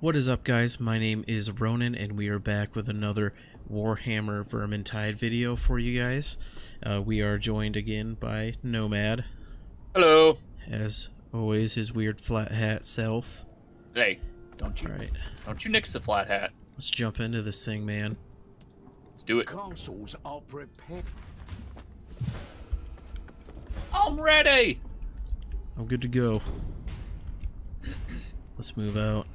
What is up guys, my name is Ronin and we are back with another Warhammer Vermintide video for you guys. Uh, we are joined again by Nomad, Hello. as always his weird flat hat self. Hey, don't you right. don't you nix the flat hat. let's jump into this thing man. Let's do it. Castles are prepared. I'm ready. I'm good to go. Let's move out.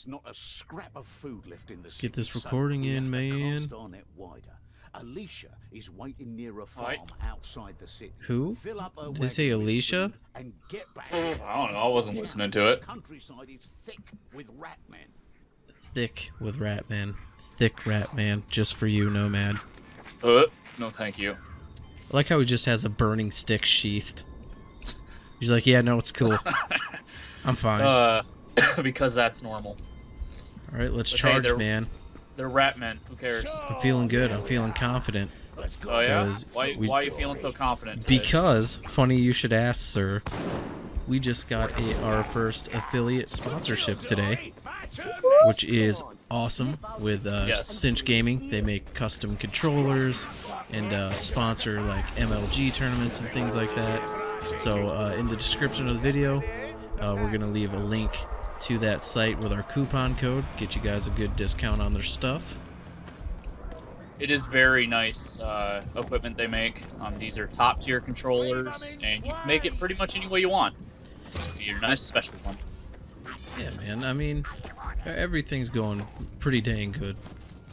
There's not a scrap of food left in the Let's get this city, so recording in, man. cast our wider. Olesya is waiting near a farm Right. outside the city. Who? Fill up her Did they say Alicia? And get back. I don't know. I wasn't listening to it. Countryside is thick with rat men. Thick with Ratman. Thick Ratman, just for you, Nomad. Uh, no, thank you. I like how he just has a burning stick sheathed. He's like, yeah, no, it's cool. I'm fine. Uh, because that's normal. All right, let's but hey, charge, they're- man. They're rat men. Who cares? I'm feeling good. I'm feeling confident. Oh yeah. 'Cause Why? we- Why are you feeling so confident? Today? Because, funny you should ask, sir. We just got a, our first affiliate sponsorship today, which is awesome. With uh, Yes. Cinch Gaming, they make custom controllers and uh, sponsor like MLG tournaments and things like that. So, uh, in the description of the video, uh, we're gonna leave a link to that site with our coupon code. Get you guys a good discount on their stuff. it is very nice uh, equipment they make. Um, these are top tier controllers, and you can make it pretty much any way you want. Your nice special one. Yeah, man. I mean, everything's going pretty dang good.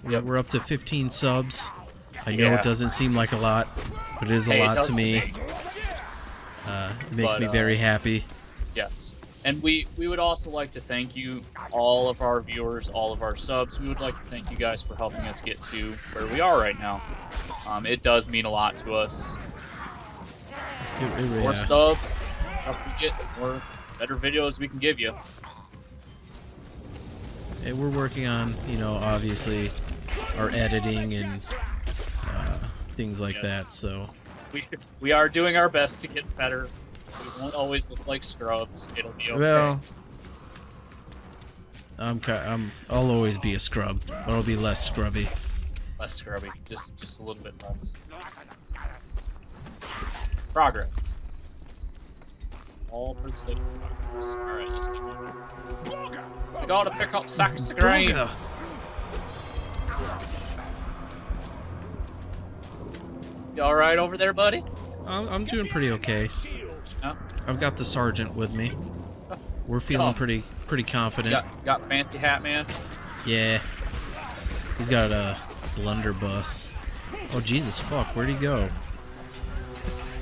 We're, Yep. we're up to 15 subs. I know Yeah. it doesn't seem like a lot, but it is a Hey, lot to me. Uh, it makes But, me uh, very happy. Yes. And we, we would also like to thank you, all of our viewers, all of our subs. We would like to thank you guys for helping us get to where we are right now. Um, it does mean a lot to us. It- it- More yeah. subs, stuff we get, the more better videos we can give you. And we're working on, you know, obviously our editing and uh, things like Yes. that. So We, we are doing our best to get better. We won't always look like scrubs. It'll be okay. well, I'm I'm I'll always be a scrub, but I'll be less scrubby. less scrubby, just just a little bit less. Progress. All for the sake of progress. All right, let's take one. I gotta pick up sacks of grain. You all right over there, buddy? I'm, I'm doing pretty okay. Yeah. I've got the sergeant with me. Oh. We're feeling Oh. pretty pretty confident. Got got fancy hat man. Yeah. He's got a blunderbuss. Oh Jesus fuck, where'd he go?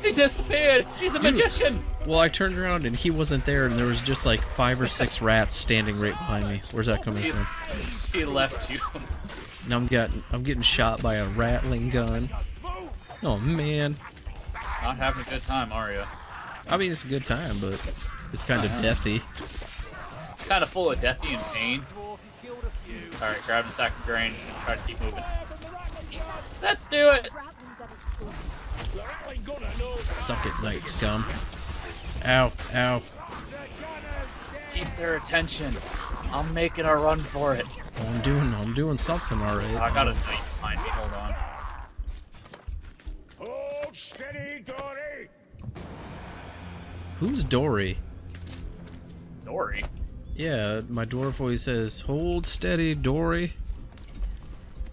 He disappeared. He's a Dude. magician. Well I turned around and he wasn't there and there was just like five or six rats standing right behind me. Where's that coming He, from? he left you. Now I'm getting I'm getting shot by a ratling gun. Oh man. Just not having a good time, are you? I mean it's a good time, but it's kind of uh-huh. deathy. Kind of full of deathy and pain. All right, grab a sack of grain and try to keep moving. Let's do it. Suck it, night scum. Ow, ow. Keep their attention. I'm making a run for it. Oh, I'm doing I'm doing something already. I got a knight Who's Dory? Dory. Yeah, my dwarf always says, "Hold steady, Dory."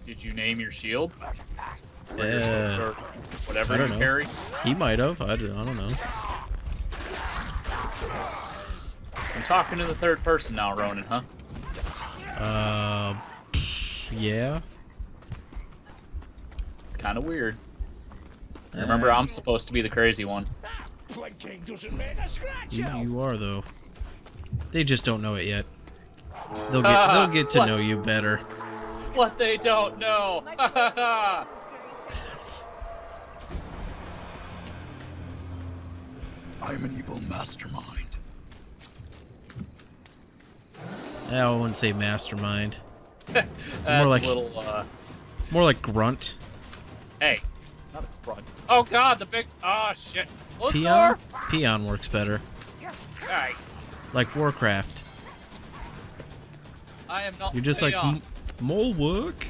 Did you name your shield? Uh, or whatever you know. carry? He might have. I don't, know. I'm talking to the third person now, Ronin, huh? Uh, yeah. It's kind of weird. Remember, Uh, I'm supposed to be the crazy one. Blinking doesn't make a scratch you, out. you are though. They just don't know it yet. They'll get they'll get to What? know you better. What they don't know. I'm an evil mastermind. I wouldn't say mastermind. That's like- little, uh, More like grunt. hey, not a front. Oh god, the big, oh shit. Close Peon. door. Peon works better. Hey, Like Warcraft. I am not. You're just like, Hey, "M- mole work?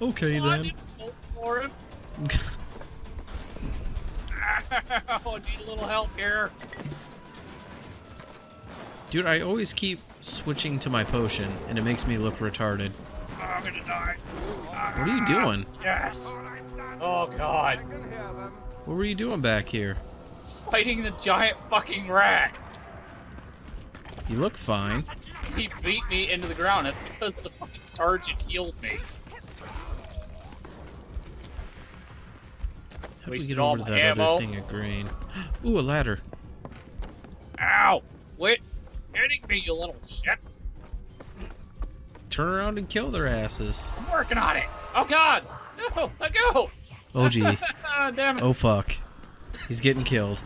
Okay well, I then. for him. Oh, need a little help here. Dude, I always keep switching to my potion, and it makes me look retarded. Oh, I'm gonna die. What are you doing? Yes. Oh god. What were you doing back here? Fighting the giant fucking rat. You look fine. He beat me into the ground. That's because the fucking sergeant healed me. How do we get all over to that ammo. other thing of grain? Ooh, a ladder. Ow! Quit hitting me, you little shits. Turn around and kill their asses. I'm working on it. Oh god! No, let go! Oh gee. Ah, damn it. Oh fuck. He's getting killed.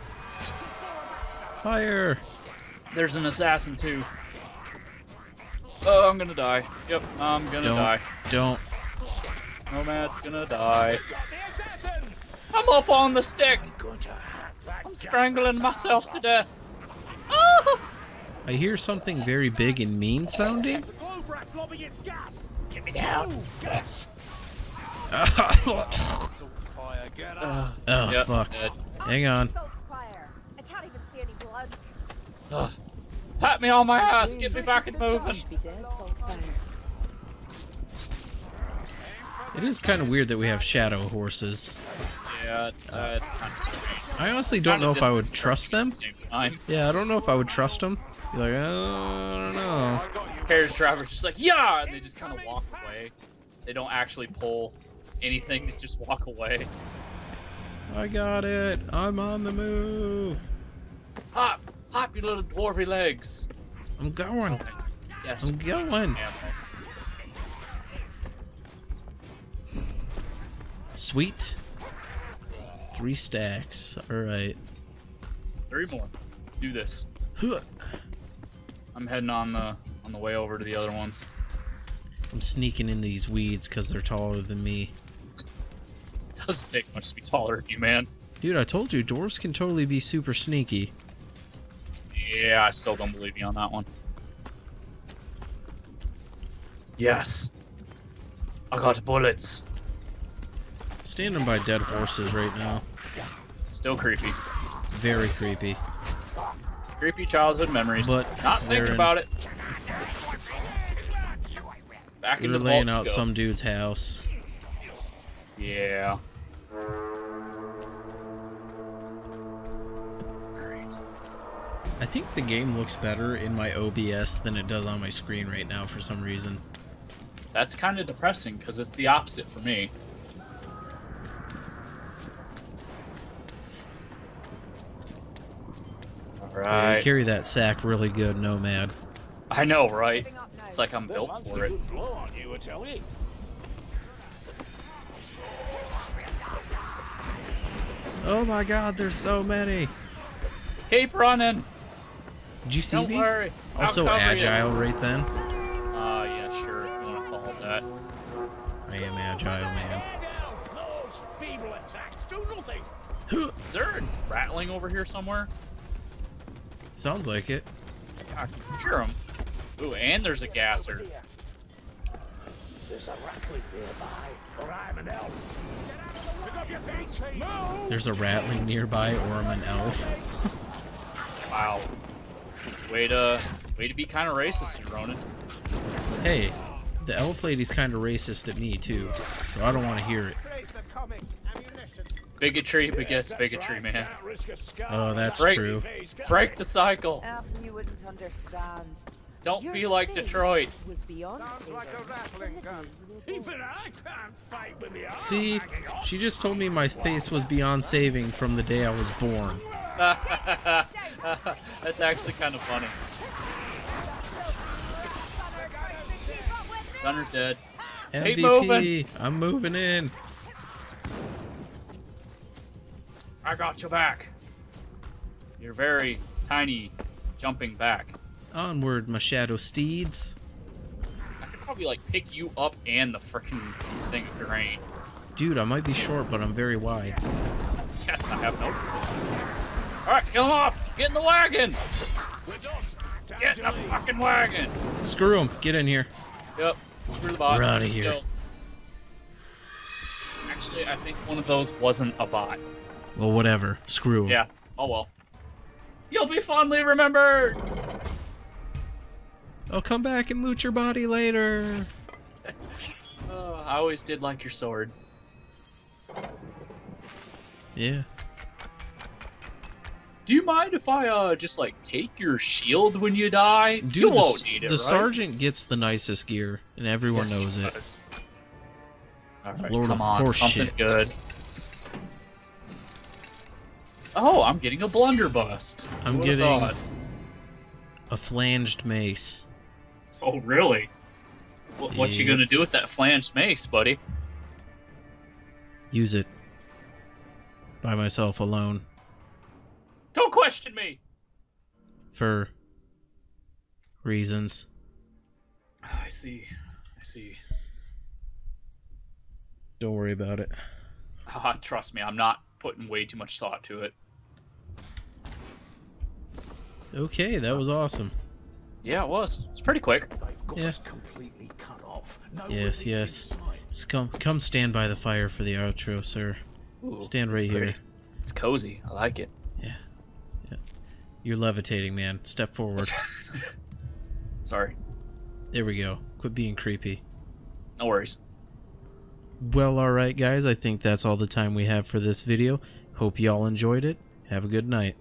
Fire! There's an assassin too. Oh, I'm gonna die. Yep, I'm gonna Don't. die. Don't. Nomad's gonna die. I'm up on the stick. I'm strangling myself to death. Oh! I hear something very big and mean sounding. Get me down. oh Yep, fuck. dead. Hang on. I can't even see any blood. Ugh. Pat me on my ass. Get me back and moving. Should be dead, Saltzpyre. It is kind of weird that we have shadow horses. Yeah, it's, uh, it's kind of strange. I honestly don't know if I would trust them. The. Yeah, I don't know if I would trust them. Be like, oh, I don't know. Carriage driver's just like, yeah, and they just kind of walk away. They don't actually pull anything. They just walk away. I got it. I'm on the move. Hop, hop, your little dwarfy legs. I'm going. Yes. I'm going. Sweet. Three stacks. All right. Three more. Let's do this. I'm heading on the on the way over to the other ones. I'm sneaking in these weeds because they're taller than me. Doesn't take much to be taller than you, man. Dude, I told you, dwarves can totally be super sneaky. Yeah, I still don't believe you on that one. Yes. I got bullets. Standing by dead horses right now. Still creepy. Very creepy. Creepy childhood memories. But not thinking in- about it. Back into were the laying out go. some dude's house. Yeah. Great. I think the game looks better in my OBS than it does on my screen right now for some reason. That's kind of depressing because it's the opposite for me. Yeah, you Alright. carry that sack really good, Nomad. I know, right? Moving up now. It's like I'm built for it. Oh my god, there's so many! Keep running. Did you see Don't me? worry. Also cover you. agile right then. Uh, yeah, sure. If you want to call that. I am agile, man. Those feeble attacks do nothing. Is there a ratling over here somewhere? Sounds like it. I can hear them. Ooh, and there's a gasser. There's a ratling nearby, or I'm an elf. Pick up your feet. Move. There's a ratling nearby, or I'm an elf. Wow. Way to, way to be kind of racist here, Ronin. Hey, the elf lady's kind of racist at me too, so I don't want to hear it. Bigotry begets bigotry, man. Can't risk a scar. Oh, that's Right. true. Break the cycle. Um, you wouldn't understand. Don't Your be like Detroit. Was beyond saving. Even I can't fight with the See, she just told me my face was beyond saving from the day I was born. That's actually kind of funny. Gunner's dead. MVP. I'm moving in. I got your back. You're very tiny, jumping back. Onward, my shadow steeds. I could probably like pick you up and the freaking thing of grain. Dude, I might be short, but I'm very wide. Yes, I have noticed this. All right, kill him off. Get in the wagon! Get in the fucking wagon! Screw him. Get in here. Yep. Screw the bots. We're out Let's here. go. Actually, I think one of those wasn't a bot. Well, whatever. Screw him. Yeah. Oh well. You'll be fondly remembered. I'll come back and loot your body later. Uh, I always did like your sword. Yeah. Do you mind if I uh just like take your shield when you die? Dude, you the, won't need it, the right? sergeant gets the nicest gear, and everyone Yes, knows it. right, Lord come of on, something shit. good. Oh, I'm getting a blunderbuss. I'm Who getting-? A flanged mace. Oh, really? What, what you gonna do with that flanged mace, buddy? Use it. By myself alone. Don't question me. For reasons. I see. I see. Don't worry about it. Ah, trust me, I'm not putting way too much thought to it. Okay, that was awesome. Yeah, it was. It's pretty quick. Yeah. completely cut off. No Yes, yes. in sight. Just come, come stand by the fire for the outro, sir. Ooh, Stand right here. pretty. It's cozy. I like it. Yeah. You're levitating, man. Step forward. Sorry. There we go. Quit being creepy. No worries. Well, alright, guys. I think that's all the time we have for this video. Hope y'all enjoyed it. Have a good night.